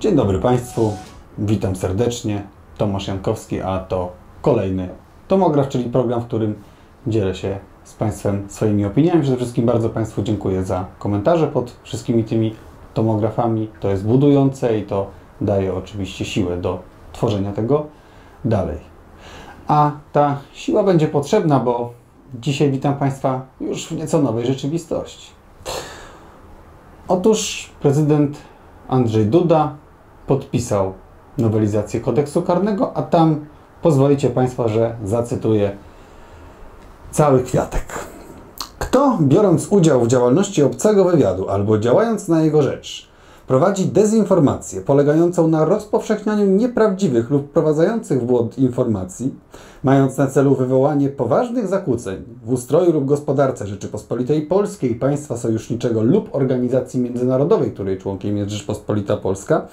Dzień dobry Państwu, witam serdecznie. Tomasz Jankowski, a to kolejny tomograf, czyli program, w którym dzielę się z Państwem swoimi opiniami. Przede wszystkim bardzo Państwu dziękuję za komentarze pod wszystkimi tymi tomografami. To jest budujące i to daje oczywiście siłę do tworzenia tego dalej. A ta siła będzie potrzebna, bo dzisiaj witam Państwa już w nieco nowej rzeczywistości. Otóż prezydent Andrzej Duda podpisał nowelizację kodeksu karnego, a tam pozwolicie Państwo, że zacytuję cały kwiatek. Kto, biorąc udział w działalności obcego wywiadu albo działając na jego rzecz, prowadzi dezinformację polegającą na rozpowszechnianiu nieprawdziwych lub wprowadzających w błąd informacji, mając na celu wywołanie poważnych zakłóceń w ustroju lub gospodarce Rzeczypospolitej Polskiej, państwa sojuszniczego lub organizacji międzynarodowej, której członkiem jest Rzeczpospolita Polska,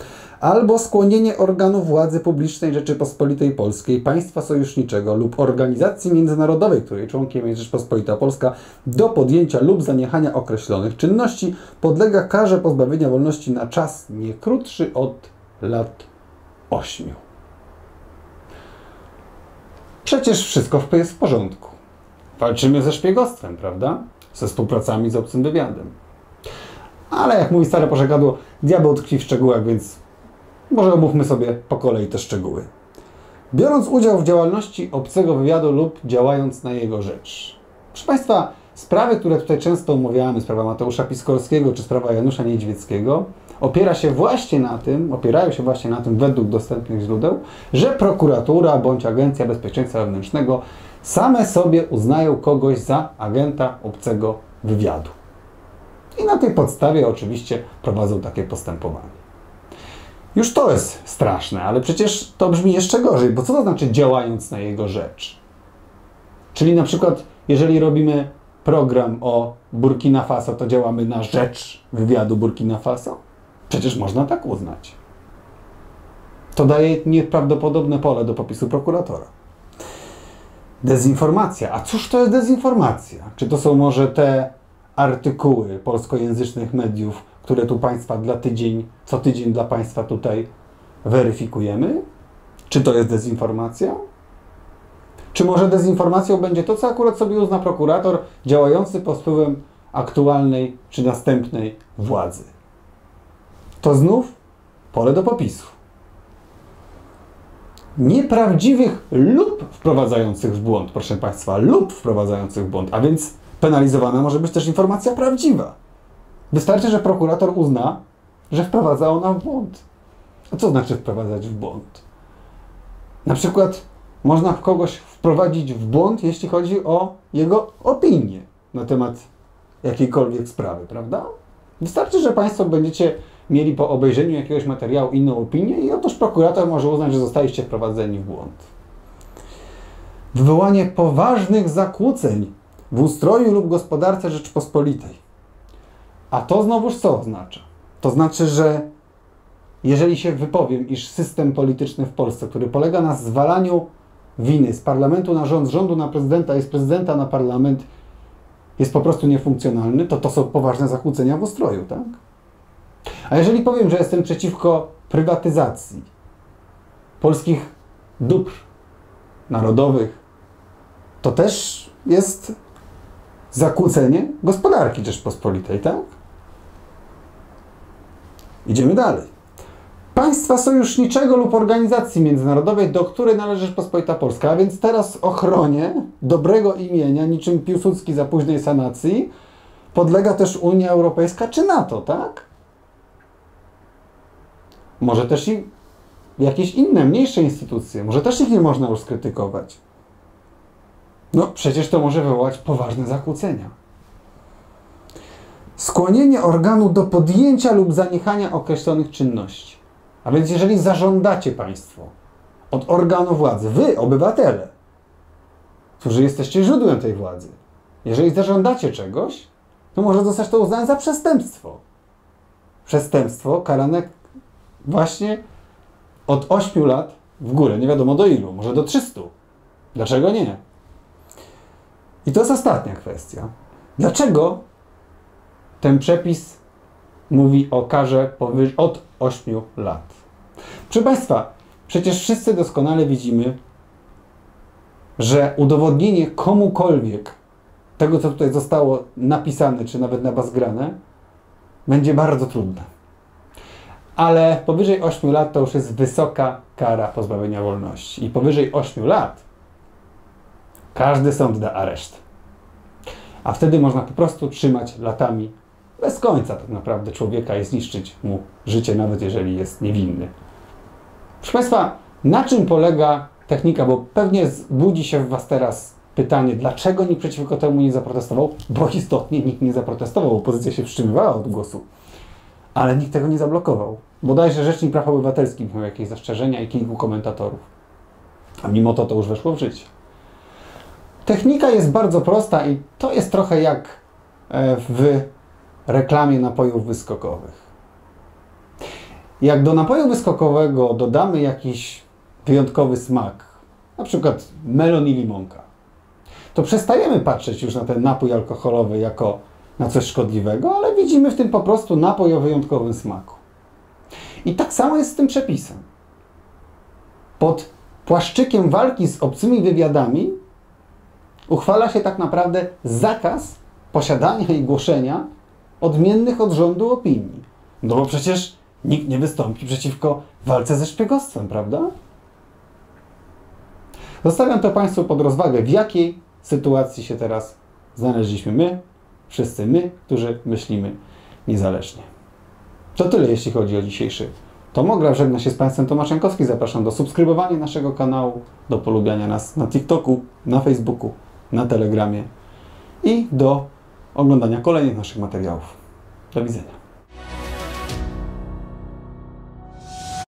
albo skłonienie organów władzy publicznej Rzeczypospolitej Polskiej, państwa sojuszniczego lub organizacji międzynarodowej, której członkiem jest Rzeczpospolita Polska, do podjęcia lub zaniechania określonych czynności, podlega karze pozbawienia wolności na czas nie krótszy od lat 8. Przecież wszystko jest w porządku. Walczymy ze szpiegostwem, prawda? Ze współpracami z obcym wywiadem. Ale jak mówi stare pożegadło, diabeł tkwi w szczegółach, więc może omówmy sobie po kolei te szczegóły. Biorąc udział w działalności obcego wywiadu lub działając na jego rzecz. Proszę Państwa, sprawy, które tutaj często omawiamy, sprawa Mateusza Piskorskiego czy sprawa Janusza Niedźwieckiego, opiera się właśnie na tym, opierają się właśnie na tym według dostępnych źródeł, że prokuratura bądź Agencja Bezpieczeństwa Wewnętrznego same sobie uznają kogoś za agenta obcego wywiadu. I na tej podstawie oczywiście prowadzą takie postępowanie. Już to jest straszne, ale przecież to brzmi jeszcze gorzej, bo co to znaczy działając na jego rzecz? Czyli na przykład, jeżeli robimy program o Burkina Faso, to działamy na rzecz wywiadu Burkina Faso? Przecież można tak uznać. To daje nieprawdopodobne pole do popisu prokuratora. Dezinformacja. A cóż to jest dezinformacja? Czy to są może te artykuły polskojęzycznych mediów, które tu Państwa dla tydzień, co tydzień dla Państwa tutaj weryfikujemy? Czy to jest dezinformacja? Czy może dezinformacją będzie to, co akurat sobie uzna prokurator działający pod wpływem aktualnej czy następnej władzy? To znów pole do popisu. Nieprawdziwych lub wprowadzających w błąd, proszę Państwa, lub wprowadzających w błąd, a więc penalizowana może być też informacja prawdziwa. Wystarczy, że prokurator uzna, że wprowadza ona w błąd. A co znaczy wprowadzać w błąd? Na przykład można kogoś wprowadzić w błąd, jeśli chodzi o jego opinię na temat jakiejkolwiek sprawy, prawda? Wystarczy, że Państwo będziecie mieli po obejrzeniu jakiegoś materiału inną opinię i otóż prokurator może uznać, że zostaliście wprowadzeni w błąd. Wywołanie poważnych zakłóceń w ustroju lub gospodarce Rzeczpospolitej. A to znowuż co oznacza? To znaczy, że jeżeli się wypowiem, iż system polityczny w Polsce, który polega na zwalaniu winy z parlamentu na rząd, z rządu na prezydenta z prezydenta na parlament, jest po prostu niefunkcjonalny, to to są poważne zakłócenia w ustroju, tak? A jeżeli powiem, że jestem przeciwko prywatyzacji polskich dóbr narodowych, to też jest zakłócenie gospodarki Rzeczpospolitej, tak? Idziemy dalej. Państwa sojuszniczego lub organizacji międzynarodowej, do której należy Rzeczpospolita Polska, a więc teraz ochronie dobrego imienia, niczym Piłsudski za późnej sanacji, podlega też Unia Europejska czy NATO, tak? Może też i jakieś inne, mniejsze instytucje. Może też ich nie można już skrytykować. No, przecież to może wywołać poważne zakłócenia. Skłonienie organu do podjęcia lub zaniechania określonych czynności. A więc jeżeli zażądacie Państwo od organu władzy, Wy, obywatele, którzy jesteście źródłem tej władzy, jeżeli zażądacie czegoś, to może zostać to uznane za przestępstwo. Przestępstwo karane właśnie od 8 lat w górę, nie wiadomo do ilu, może do 300. Dlaczego nie? I to jest ostatnia kwestia. Dlaczego ten przepis mówi o karze od 8 lat. Proszę Państwa, przecież wszyscy doskonale widzimy, że udowodnienie komukolwiek tego, co tutaj zostało napisane, czy nawet nabazgrane, będzie bardzo trudne. Ale powyżej 8 lat to już jest wysoka kara pozbawienia wolności. I powyżej 8 lat każdy sąd da areszt. A wtedy można po prostu trzymać latami bez końca tak naprawdę człowieka i zniszczyć mu życie, nawet jeżeli jest niewinny. Proszę Państwa, na czym polega technika? Bo pewnie budzi się w Was teraz pytanie, dlaczego nikt przeciwko temu nie zaprotestował? Bo istotnie nikt nie zaprotestował, opozycja się wstrzymywała od głosu. Ale nikt tego nie zablokował. Bodajże Rzecznik Praw Obywatelskich miał jakieś zastrzeżenia i kilku komentatorów. A mimo to to już weszło w życie. Technika jest bardzo prosta i to jest trochę jak e, w reklamie napojów wyskokowych. Jak do napoju wyskokowego dodamy jakiś wyjątkowy smak, na przykład melon i limonka, to przestajemy patrzeć już na ten napój alkoholowy jako na coś szkodliwego, ale widzimy w tym po prostu napój o wyjątkowym smaku. I tak samo jest z tym przepisem. Pod płaszczykiem walki z obcymi wywiadami uchwala się tak naprawdę zakaz posiadania i głoszenia odmiennych od rządu opinii. No bo przecież nikt nie wystąpi przeciwko walce ze szpiegostwem, prawda? Zostawiam to Państwu pod rozwagę, w jakiej sytuacji się teraz znaleźliśmy my, wszyscy my, którzy myślimy niezależnie. To tyle, jeśli chodzi o dzisiejszy Tomogra. Żegna się z Państwem Tomasz Jankowski. Zapraszam do subskrybowania naszego kanału, do polubiania nas na TikToku, na Facebooku, na Telegramie i do oglądania kolejnych naszych materiałów. Do widzenia.